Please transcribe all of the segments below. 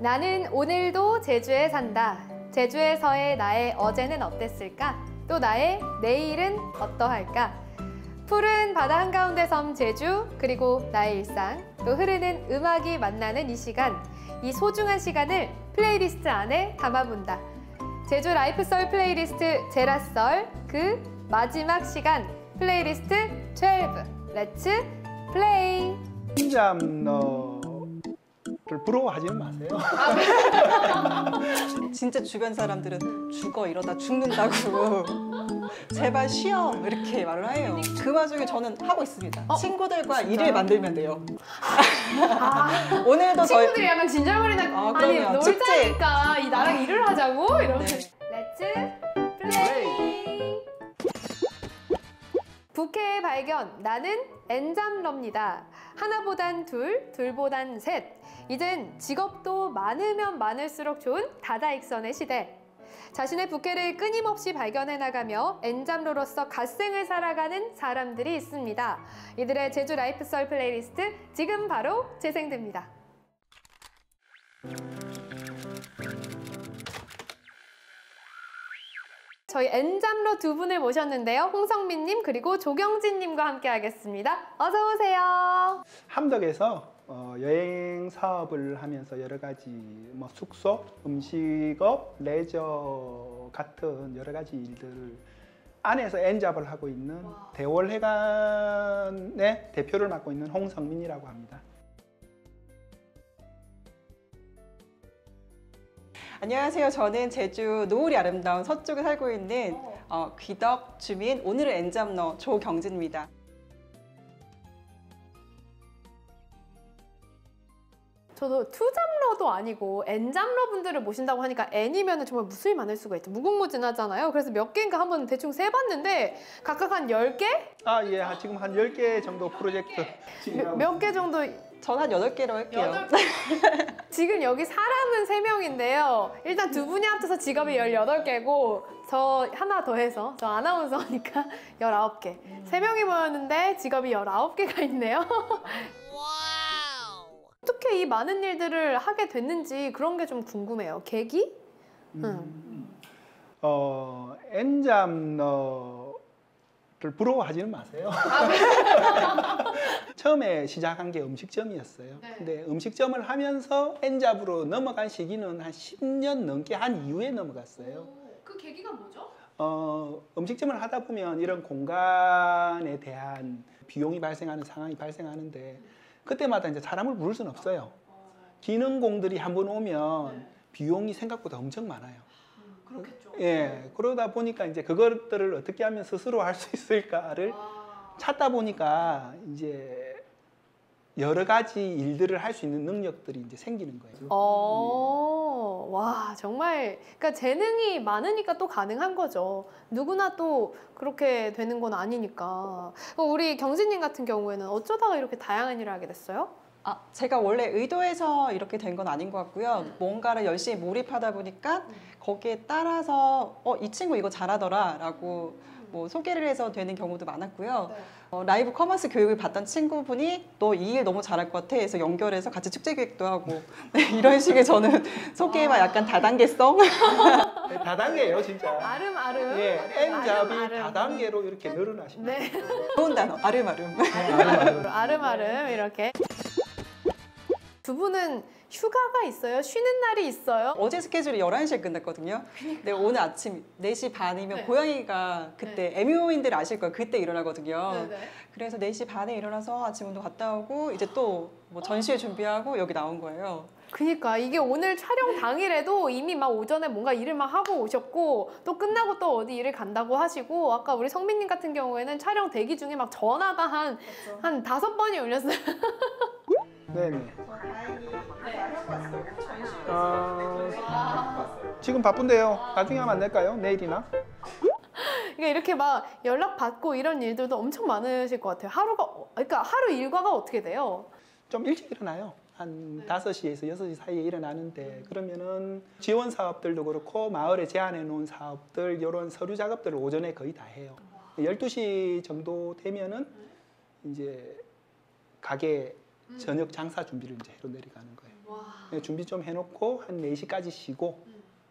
나는 오늘도 제주에 산다. 제주에서의 나의 어제는 어땠을까? 또 나의 내일은 어떠할까? 푸른 바다 한가운데 섬 제주, 그리고 나의 일상, 또 흐르는 음악이 만나는 이 시간, 이 소중한 시간을 플레이리스트 안에 담아본다. 제주 life썰 playlist 제라썰 그 마지막 시간 플레이리스트 12. Let's Play! N잡러를 부러워하지는 마세요. 진짜 주변 사람들은 죽어 이러다 죽는다고 제발 쉬어 이렇게 말을 해요. 그 와중에 저는 하고 있습니다. 어? 친구들과 진짜요? 일을 만들면 돼요. 아, 오늘도 저희 친구들이 약간 진절머리나 아, 아니. 놀자니까 이 나랑 일을 하자고 이러면서 네. Let's play 부캐의 발견 나는 N잡러입니다 하나보단 둘 둘보단 셋 이젠 직업도 많으면 많을수록 좋은 다다익선의 시대 자신의 부캐를 끊임없이 발견해 나가며 N잡러로서 갓생을 살아가는 사람들이 있습니다. 이들의 제주 라이프썰 플레이리스트 지금 바로 재생됩니다. 저희 엔잠로 두 분을 모셨는데요. 홍성민님 그리고 조경진님과 함께 하겠습니다. 어서 오세요. 함덕에서 어, 여행 사업을 하면서 여러 가지 뭐 숙소, 음식업, 레저 같은 여러 가지 일들을 안에서 엔잡을 하고 있는 대월회관의 대표를 맡고 있는 홍성민이라고 합니다. 안녕하세요. 저는 제주 노을이 아름다운 서쪽에 살고 있는 어, 귀덕 주민 오늘의 엔잡너 조경진입니다. 저도 투잡러도 아니고 엔잡러 분들을 모신다고 하니까 N이면 정말 무수히 많을 수가 있죠. 무궁무진하잖아요. 그래서 몇 개인가 한번 대충 세봤는데 각각 한 10개? 아, 예. 지금 한 10개 정도 프로젝트 몇 개 정도 전한 8개로 할게요. 지금 여기 사람은 3명인데요. 일단 두 분이 합쳐서 직업이 18개고 저 하나 더 해서 저 아나운서니까 19개. 세 명이 모였는데 직업이 19개가 있네요. 어떻게 이 많은 일들을 하게 됐는지 그런 게 좀 궁금해요. 계기? 응. 어, 엔잡너를 부러워하지는 마세요. 처음에 시작한 게 음식점이었어요. 네. 근데 음식점을 하면서 엔잡으로 넘어간 시기는 한 10년 넘게 한 이후에 넘어갔어요. 그 계기가 뭐죠? 어, 음식점을 하다 보면 이런 공간에 대한 비용이 발생하는 상황이 발생하는데 그때마다 이제 사람을 부를 수는 없어요. 기능공들이 한 번 오면 비용이 생각보다 엄청 많아요. 그렇겠죠. 예, 그러다 보니까 이제 그것들을 어떻게 하면 스스로 할 수 있을까를 찾다 보니까 이제 여러 가지 일들을 할 수 있는 능력들이 이제 생기는 거예요. 어, 와, 정말, 그러니까 재능이 많으니까 또 가능한 거죠. 누구나 또 그렇게 되는 건 아니니까. 우리 경진님 같은 경우에는 어쩌다가 이렇게 다양한 일을 하게 됐어요? 아, 제가 원래 의도해서 이렇게 된 건 아닌 것 같고요. 뭔가를 열심히 몰입하다 보니까 거기에 따라서 어, 이 친구 이거 잘하더라 라고 뭐 소개를 해서 되는 경우도 많았고요. 어, 라이브 커머스 교육을 받던 친구분이 너 이 일 너무 잘할 것 같아 해서 연결해서 같이 축제 기획도 하고 네, 이런 식의 저는 소개와 약간 다단계성 네, 다단계예요, 진짜. 아름아름. 예, N잡이 아름. 다단계로 이렇게 늘어나십니다. 네. 좋은 단어 아름아름. 아름아름 이렇게. 두 분은 휴가가 있어요? 쉬는 날이 있어요? 어제 스케줄이 11시에 끝났거든요. 근데 오늘 아침 4시 반이면 네. 고양이가 그때 애묘인들 아실 거예요. 그때 일어나거든요. 네네. 그래서 4시 반에 일어나서 아침 운동 갔다 오고 이제 또 뭐 전시회 준비하고 여기 나온 거예요. 그니까 이게 오늘 촬영 당일에도 이미 막 오전에 뭔가 일을 막 하고 오셨고 또 끝나고 또 어디 일을 간다고 하시고 아까 우리 성민님 같은 경우에는 촬영 대기 중에 막 전화가 한 한 다섯 번이 울렸어요. 네 네. 어, 지금 바쁜데요. 나중에 하면 안 될까요? 내일이나? 그러니까 이렇게 막 연락 받고 이런 일들도 엄청 많으실 것 같아요. 하루가 그러니까 하루 일과가 어떻게 돼요? 좀 일찍 일어나요. 한 5시에서 6시 사이에 일어나는데 그러면은 지원 사업들도 그렇고 마을에 제안해 놓은 사업들 이런 서류 작업들을 오전에 거의 다 해요. 12시 정도 되면은 이제 가게 저녁 장사 준비를 이제 해로 내려가는 거예요. 와 네, 준비 좀 해놓고 한 4시까지 쉬고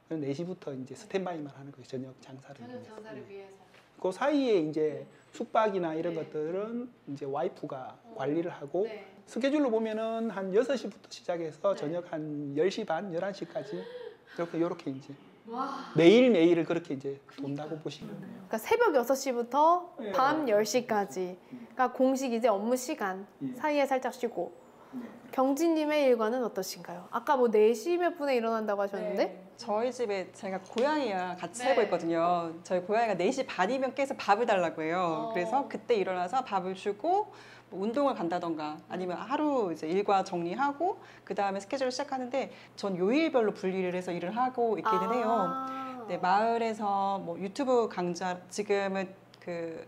4시부터 이제 스탠바이만 하는 거예요. 저녁 장사를 위해서. 네. 위해서. 그 사이에 이제 숙박이나 이런 것들은 이제 와이프가 관리를 하고 네. 스케줄로 보면은 한 6시부터 시작해서 저녁 한 10시 반, 11시까지 이렇게 이렇게 이제 매일 매일을 그렇게 이제 돈다고 보시면 돼요. 그러니까 새벽 6시부터 네. 밤 10시까지. 그러니까 공식 이제 업무 시간 예. 사이에 살짝 쉬고. 경진님의 일과는 어떠신가요? 아까 뭐 4시 몇 분에 일어난다고 하셨는데? 저희 집에 제가 고양이랑 같이 네. 살고 있거든요. 저희 고양이가 4시 반이면 깨서 밥을 달라고 해요. 어. 그래서 그때 일어나서 밥을 주고 뭐 운동을 간다던가 아니면 하루 이제 일과 정리하고 그 다음에 스케줄을 시작하는데 전 요일별로 분리를 해서 일을 하고 있기는 해요. 아. 네, 마을에서 뭐 유튜브 강좌 지금은 그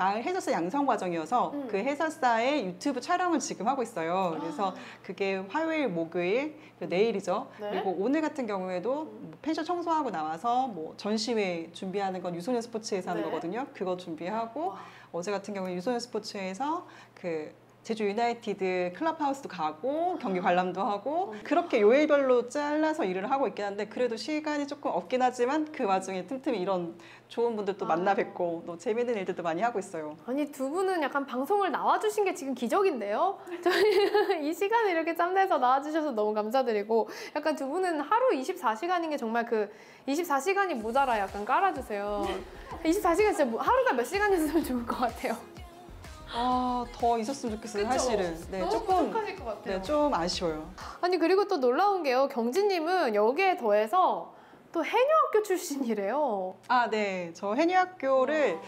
마을 해설사 양성 과정이어서 음. 그 해설사의 유튜브 촬영을 지금 하고 있어요. 그래서 그게 화요일, 목요일, 그리고 내일이죠. 네. 그리고 오늘 같은 경우에도 뭐 펜션 청소하고 나와서 뭐 전시회 준비하는 건 유소년 스포츠에서 하는 네. 거거든요. 그거 준비하고 와. 어제 같은 경우에 유소년 스포츠에서 그 제주 유나이티드 클럽하우스도 가고 경기 관람도 하고 그렇게 요일별로 잘라서 일을 하고 있긴 한데 그래도 시간이 조금 없긴 하지만 그 와중에 틈틈이 이런 좋은 분들도 만나 뵙고 또 재밌는 일들도 많이 하고 있어요. 아니 두 분은 약간 방송을 나와주신 게 지금 기적인데요. 저희 이 시간을 이렇게 짬내서 나와주셔서 너무 감사드리고 약간 두 분은 하루 24시간인 게 정말 그 24시간이 모자라 약간 깔아주세요. 24시간 진짜 뭐 하루가 몇 시간이었으면 좋을 것 같아요. 아, 더 있었으면 좋겠어요, 그쵸? 사실은. 네, 너무 조금 부족하실 것 같아요. 네, 좀 아쉬워요. 아니 그리고 또 놀라운 게요. 경진님은 여기에 더해서 또 해녀학교 출신이래요. 아, 네. 저 해녀학교를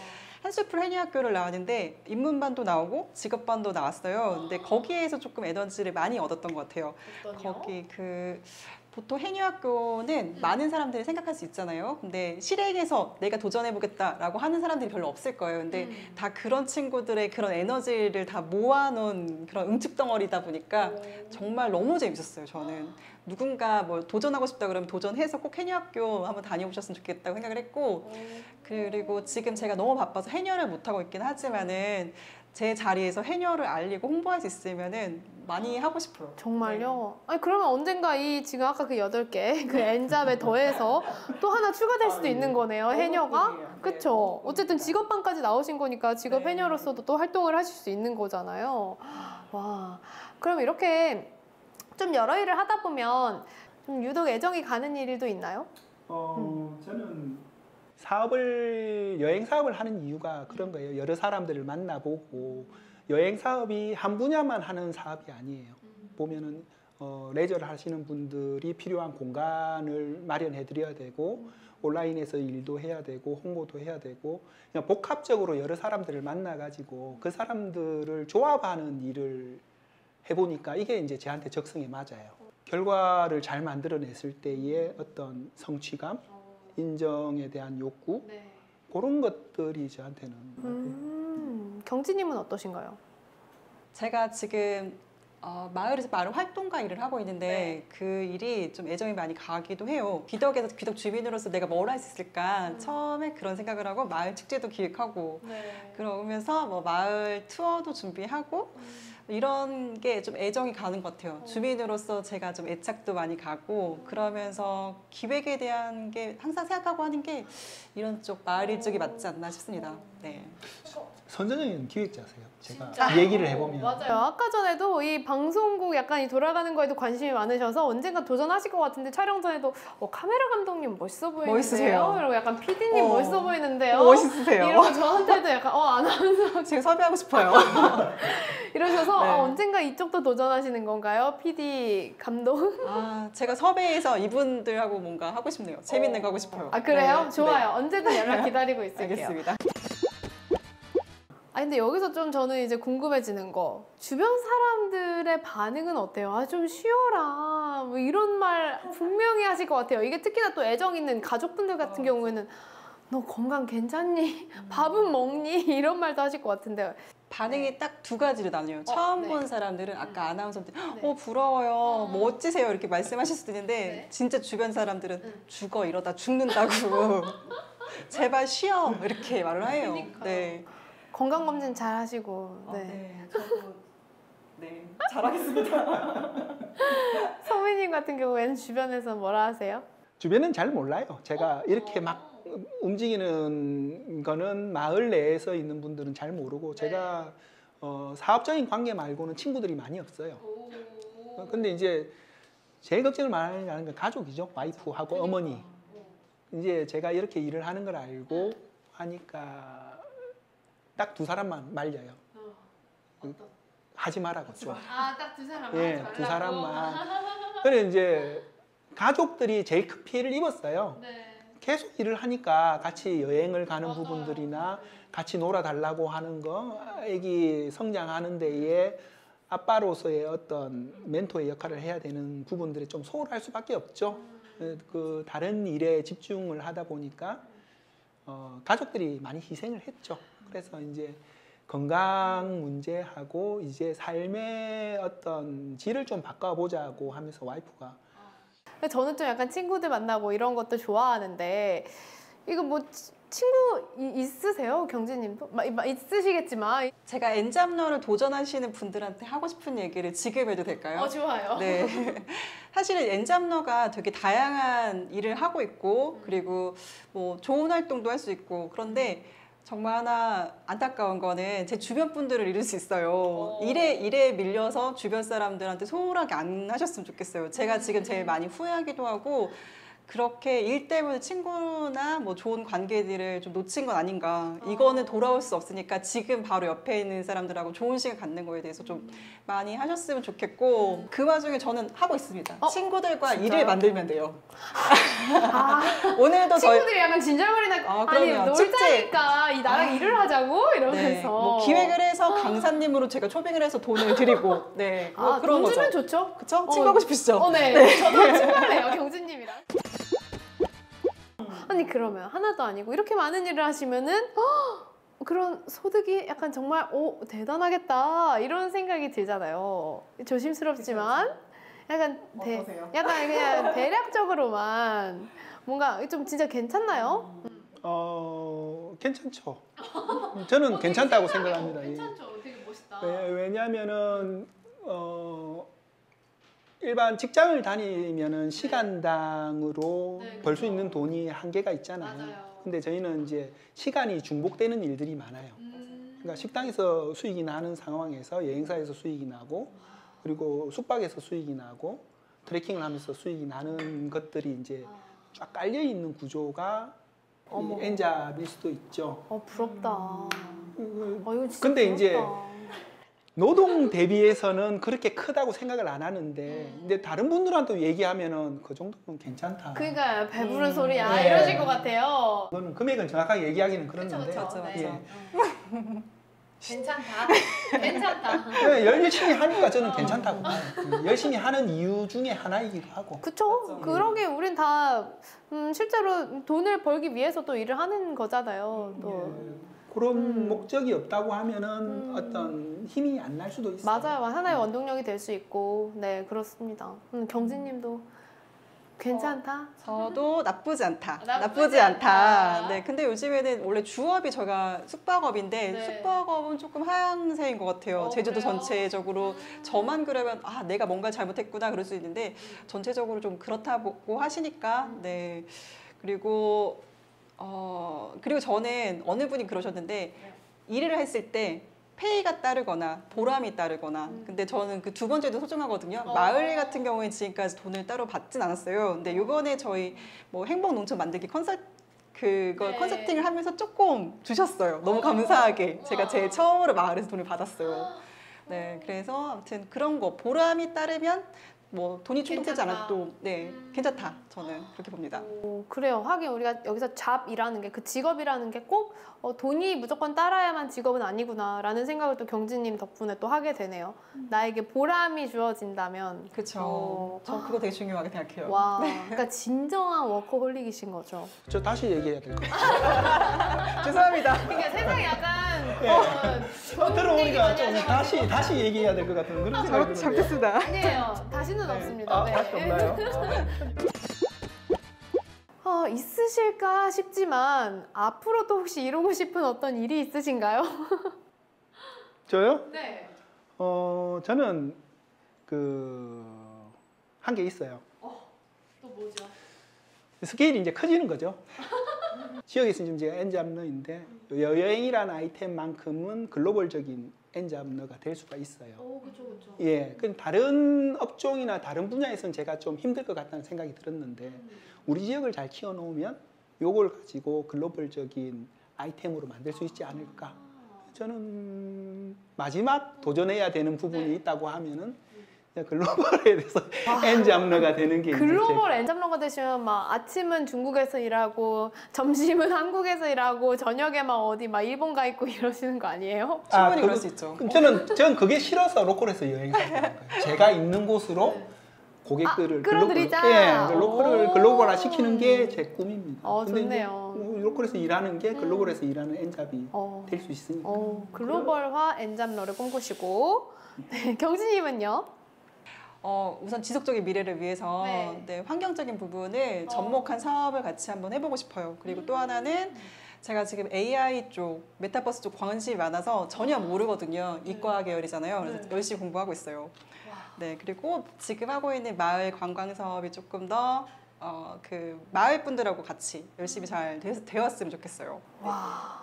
한수풀 해녀학교를 나왔는데 입문반도 나오고 직업반도 나왔어요. 근데 거기에서 조금 에너지를 많이 얻었던 것 같아요. 거기 그 보통 해녀학교는 많은 사람들이 생각할 수 있잖아요. 근데 실행해서 내가 도전해보겠다라고 하는 사람들이 별로 없을 거예요. 근데 다 그런 친구들의 그런 에너지를 다 모아놓은 그런 응축덩어리다 보니까 정말 너무 재밌었어요. 저는 누군가 뭐 도전하고 싶다 그러면 도전해서 꼭 해녀학교 한번 다녀보셨으면 좋겠다고 생각을 했고 그리고 지금 제가 너무 바빠서 해녀를 못 하고 있긴 하지만은 제 자리에서 해녀를 알리고 홍보할 수 있으면은 많이 하고 싶어요. 정말요? 아니 그러면 언젠가 이 지금 아까 그 여덟 개 그 엔잡에 더해서 또 하나 추가될 수도 있는 거네요. 해녀가. 꿈이에요. 네, 그쵸? 너무 어쨌든. 직업반까지 나오신 거니까 직업 네. 해녀로서도 또 활동을 하실 수 있는 거잖아요. 와. 그럼 이렇게 좀 여러 일을 하다 보면 좀 유독 애정이 가는 일도 있나요? 어, 저는 사업을 여행 사업을 하는 이유가 그런 거예요. 여러 사람들을 만나보고 여행 사업이 한 분야만 하는 사업이 아니에요. 보면은 어, 레저를 하시는 분들이 필요한 공간을 마련해 드려야 되고 온라인에서 일도 해야 되고 홍보도 해야 되고 그냥 복합적으로 여러 사람들을 만나 가지고 그 사람들을 조합하는 일을 해보니까 이게 이제 저한테 적성에 맞아요. 결과를 잘 만들어냈을 때의 어떤 성취감, 인정에 대한 욕구 그런 것들이 저한테는 음, 경진님은 어떠신가요? 제가 지금 어, 마을에서 마을 활동가 일을 하고 있는데 네. 그 일이 좀 애정이 많이 가기도 해요. 귀덕에서 귀덕 주민으로서 내가 뭘 할 수 있을까 음. 처음에 그런 생각을 하고 마을 축제도 기획하고 네. 그러면서 뭐 마을 투어도 준비하고 이런 게 좀 애정이 가는 것 같아요. 주민으로서 제가 좀 애착도 많이 가고 그러면서 기획에 대한 게 항상 생각하고 하는 게 이런 쪽 마을 일쪽이 맞지 않나 싶습니다. 네. 선전적인 기획자세요. 제가 진짜요? 얘기를 해보면 맞아요. 아까 전에도 이 방송국 약간 이 돌아가는 거에도 관심이 많으셔서 언젠가 도전하실 것 같은데 촬영 전에도 어, 카메라 감독님 멋있어 보이는데요. 멋있으세요. 그리고 약간 PD님 어. 멋있어 보이는데요. 멋있으세요. 이러고 저한테도 약간 어 아나운서 제가 섭외하고 싶어요. 이러셔서 네. 어, 언젠가 이쪽도 도전하시는 건가요? PD 감독? 아, 제가 섭외해서 이분들하고 뭔가 하고 싶네요. 재밌는 거 하고 싶어요. 아 그래요? 네, 좋아요. 언제든 연락 기다리고 네, 있을게요. 알겠습니다. 아 근데 여기서 좀 저는 이제 궁금해지는 거 주변 사람들의 반응은 어때요? 아 좀 쉬어라 뭐 이런 말 분명히 하실 것 같아요. 이게 특히나 또 애정 있는 가족분들 같은 경우에는 너 건강 괜찮니? 밥은 먹니? 이런 말도 하실 것 같은데 반응이 딱두 가지로 나뉘어요. 처음 네. 본 사람들은 아까 아나운서들 네. 어 부러워요, 멋지세요 이렇게 말씀하실 수도 있는데 네. 진짜 주변 사람들은 응. 죽어 이러다 죽는다고 제발 쉬어 이렇게 말을 해요. 그러니까요. 네. 건강 검진 잘 하시고 아, 네. 네. 저도 네 잘하겠습니다. 서민님 같은 경우에는 주변에서 뭐라 하세요? 주변은 잘 몰라요. 제가 이렇게 막 움직이는 거는 마을 내에서 있는 분들은 잘 모르고 제가 어, 사업적인 관계 말고는 친구들이 많이 없어요. 어, 근데 이제 제일 걱정을 많이 하는 건 가족이죠. 와이프하고 어머니. 이제 제가 이렇게 일을 하는 걸 알고 하니까 딱 두 사람만 말려요. 하지 말라고 좀. 아 딱 두 사람 예, 두 사람만. 그래 이제 가족들이 제일 큰 피해를 입었어요. 네. 계속 일을 하니까 같이 여행을 가는 부분들이나 같이 놀아달라고 하는 거, 애기 성장하는 데에 아빠로서의 어떤 멘토의 역할을 해야 되는 부분들이 좀 소홀할 수밖에 없죠. 그- 그 다른 일에 집중을 하다 보니까 어, 가족들이 많이 희생을 했죠. 그래서 이제 건강 문제하고 이제 삶의 어떤 질을 좀 바꿔보자고 하면서 와이프가 저는 좀 약간 친구들 만나고 이런 것도 좋아하는데 이거 뭐 치- 친구 이- 있으세요 경진님도 있으시겠지만 제가 엔잡러를 도전하시는 분들한테 하고 싶은 얘기를 지금 해도 될까요? 어 좋아요. 네. 사실은 엔잡러가 되게 다양한 일을 하고 있고 그리고 뭐 좋은 활동도 할 수 있고 그런데 정말 하나 안타까운 거는 제 주변 분들을 잃을 수 있어요. 일에 일에 밀려서 주변 사람들한테 소홀하게 안 하셨으면 좋겠어요. 제가 지금 제일 많이 후회하기도 하고 그렇게 일 때문에 친구나 뭐 좋은 관계들을 좀 놓친 건 아닌가. 이거는 돌아올 수 없으니까 지금 바로 옆에 있는 사람들하고 좋은 시간 갖는 거에 대해서 좀 많이 하셨으면 좋겠고 그 와중에 저는 하고 있습니다. 어? 친구들과 진짜요? 일을 만들면 돼요. 아, 오늘도 저희 친구들이 약간 진절머리나 아, 아 니 그럼요. 축제. 놀자니까 이 나랑 아. 일을 하자고 네, 이러면서 뭐 기획을 해서 강사님으로 제가 초빙을 해서 돈을 드리고 네 뭐 아, 그런 돈 거죠. 주면 좋죠. 그쵸? 어. 친구하고 싶으시죠? 어, 네. 저도 친구할래요, 경진님이랑. 아니, 그러면 하나도 아니고 이렇게 많은 일을 하시면은 헉, 그런 소득이 약간 정말 오, 대단하겠다 이런 생각이 들잖아요. 조심스럽지만 약간 대, 어떠세요? 약간 그냥 대략적으로만 뭔가 좀 진짜 괜찮나요? 어 괜찮죠. 저는 괜찮다고 생각합니다. 예. 되게 멋있다. 왜- 왜냐하면은 어, 일반 직장을 다니면은 시간당으로 네, 벌수 그렇죠. 있는 돈이 한계가 있잖아요. 맞아요. 근데 저희는 이제 시간이 중복되는 일들이 많아요. 음. 그러니까 식당에서 수익이 나는 상황에서 여행사에서 수익이 나고 그리고 숙박에서 수익이 나고 트레킹을 하면서 수익이 나는 것들이 이제 쫙 깔려 있는 구조가 어머. 엔잡일 수도 있죠. 어 부럽다. 어 음, 이거 진짜 근데 이제 부럽다. 노동 대비해서는 그렇게 크다고 생각을 안 하는데 근데 다른 분들한테 얘기하면은 그 정도면 괜찮다. 그러니까 배부른 음. 소리야 네. 이러실 것 같아요. 그거는 금액은 정확하게 얘기하기는 그렇는데. 네. 예. 어. 괜찮다. 괜찮다. 네, 열심히 하니까 저는 괜찮다고 봐요. 음, 열심히 하는 이유 중에 하나이기도 하고. 그쵸? 그러게 우린 다 음, 실제로 돈을 벌기 위해서 또 일을 하는 거잖아요. 또 예, 그런 음. 목적이 없다고 하면은 음. 어떤 힘이 안 날 수도 있어요. 맞아요. 하나의 원동력이 될 수 있고, 네 그렇습니다. 음, 경진님도 괜찮다. 저도 나쁘지 않다. 나쁘지 나쁘지, 않다. 않다. 네, 근데 요즘에는 원래 주업이 제가 숙박업인데 네. 숙박업은 조금 하향세인 것 같아요. 어, 제주도 그래요? 전체적으로 저만 그러면 아 내가 뭔가 잘못했구나 그럴 수 있는데 전체적으로 좀 그렇다고 하시니까 네 그리고 어 그리고 저는 어느 분이 그러셨는데 일을 했을 때 페이가 따르거나 보람이 따르거나 근데 저는 그 두 번째도 소중하거든요. 어. 마을 같은 경우에 지금까지 돈을 따로 받진 않았어요. 근데 요번에 저희 뭐 행복 농촌 만들기 컨설 그거 네. 컨설팅을 하면서 조금 주셨어요. 너무 감사하게 제가 제일 처음으로 마을에서 돈을 받았어요. 네, 그래서 아무튼 그런 거 보람이 따르면 뭐 돈이 충족되지 괜찮다. 않아도 네 음. 괜찮다 저는 그렇게 봅니다. 오, 그래요. 하긴 우리가 여기서 잡이라는 게 그 직업이라는 게꼭 어, 돈이 무조건 따라야만 직업은 아니구나라는 생각을 또 경진님 덕분에 또 하게 되네요. 나에게 보람이 주어진다면 그렇죠. 어. 저 그거 되게 중요하게 생각해요. 와, 그러니까 진정한 워커홀릭이신 거죠. 저 다시 얘기해야 될 것 같아요. 죄송합니다. 그러니까 세상에 약간 예. 어, 좋은 들어오니까 좀. 다시 다시 얘기해야 될 것 같은 그런 생각이 드는데. 잘겠습니다. 아니에요. 다시는 없습니다. 아, 네. 다시 없나요? 어, 있으실까 싶지만 앞으로 또 혹시 이루고 싶은 어떤 일이 있으신가요? 저요? 네. 어 저는 그 한 게 있어요. 또 뭐죠? 스케일이 이제 커지는 거죠. 지역에서는 지금 제가 엔잡러인데 여행이라는 아이템만큼은 글로벌적인 엔잡러가 될 수가 있어요. 오, 그렇죠, 그렇죠. 예, 그 다른 업종이나 다른 분야에서는 제가 좀 힘들 것 같다는 생각이 들었는데 우리 지역을 잘 키워놓으면 요걸 가지고 글로벌적인 아이템으로 만들 수 있지 않을까. 저는 마지막 도전해야 되는 부분이 네. 있다고 하면은 글로벌에 대해서 N잡러가 되는 게 이제 제- 글로벌 N 잡러가 되시면 막 아침은 중국에서 일하고 점심은 한국에서 일하고 저녁에 막 어디 막 일본 가 있고 이러시는 거 아니에요? 아, 충분히 그- 그럴 수 있죠. 저는 저는 그게 싫어서 로컬에서 여행을 하는 거예요. 제가 있는 곳으로 고객들을 아, 끌어들이자. 예, 로컬을 오. 글로벌화 시키는 게 제 꿈입니다. 어, 근데 좋네요. 뭐 로컬에서 일하는 게 음. 글로벌에서 일하는 N잡이 어. 될수 있으니까. 어, 글로벌화 엔잡러를 꿈꾸시고 네, 경진님은요? 어, 우선 지속적인 미래를 위해서 네. 네, 환경적인 부분을 어. 접목한 사업을 같이 한번 해보고 싶어요. 그리고 또 하나는 제가 지금 AI 쪽, 메타버스 쪽 관심이 많아서 전혀 모르거든요. 이과 계열이잖아요. 그래서 네. 열심히 공부하고 있어요. 네, 그리고 지금 하고 있는 마을 관광 사업이 조금 더 어, 그 마을 분들하고 같이 열심히 잘 되, 되었으면 좋겠어요. 와.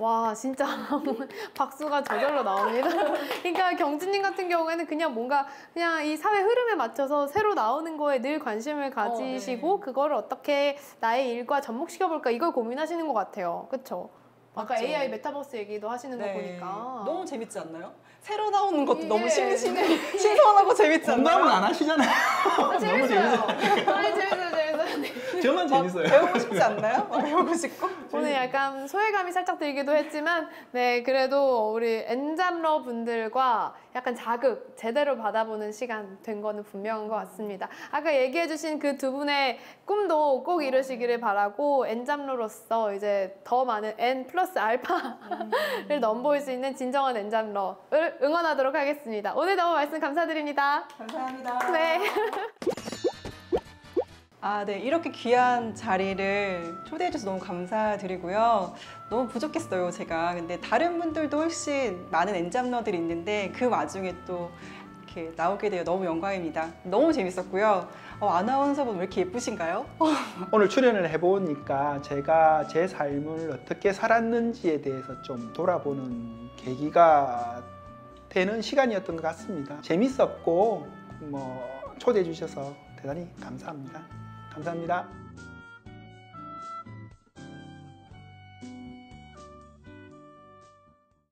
와 진짜 박수가 저절로 나옵니다. 그러니까 경진님 같은 경우에는 그냥 뭔가 그냥 이 사회 흐름에 맞춰서 새로 나오는 거에 늘 관심을 가지시고 네. 그거를 어떻게 나의 일과 접목시켜 볼까 이걸 고민하시는 것 같아요. 그렇죠? 아까 맞죠. AI 메타버스 얘기도 하시는 거 보니까 너무 재밌지 않나요? 새로 나오는 것도 예. 너무 신, 신, 신선하고 재밌지 않나요? 공감은 안 하시잖아요. 아. 아니 재밌어요, 재밌어요. 막 재밌어요. 배우고 싶지 않나요? 막 배우고 싶고. 오늘 약간 소외감이 살짝 들기도 했지만, 네, 그래도 우리 엔잡러 분들과 약간 자극 제대로 받아보는 시간 된 거는 분명한 것 같습니다. 아까 얘기해주신 그 두 분의 꿈도 꼭 이루시기를 바라고, 엔잡러로서 이제 더 많은 N 플러스 알파를 넘보일 수 있는 진정한 엔잡러를 응원하도록 하겠습니다. 오늘 너무 말씀 감사드립니다. 감사합니다. 네. 아, 네. 이렇게 귀한 자리를 초대해 주셔서 너무 감사드리고요. 너무 부족했어요, 제가. 근데 다른 분들도 훨씬 많은 엔잡러들이 있는데 그 와중에 또 이렇게 나오게 되어 너무 영광입니다. 너무 재밌었고요. 어, 아나운서분 왜 이렇게 예쁘신가요? 오늘 출연을 해보니까 제가 제 삶을 어떻게 살았는지에 대해서 좀 돌아보는 계기가 되는 시간이었던 것 같습니다. 재밌었고 뭐 초대해 주셔서 대단히 감사합니다. 감사합니다.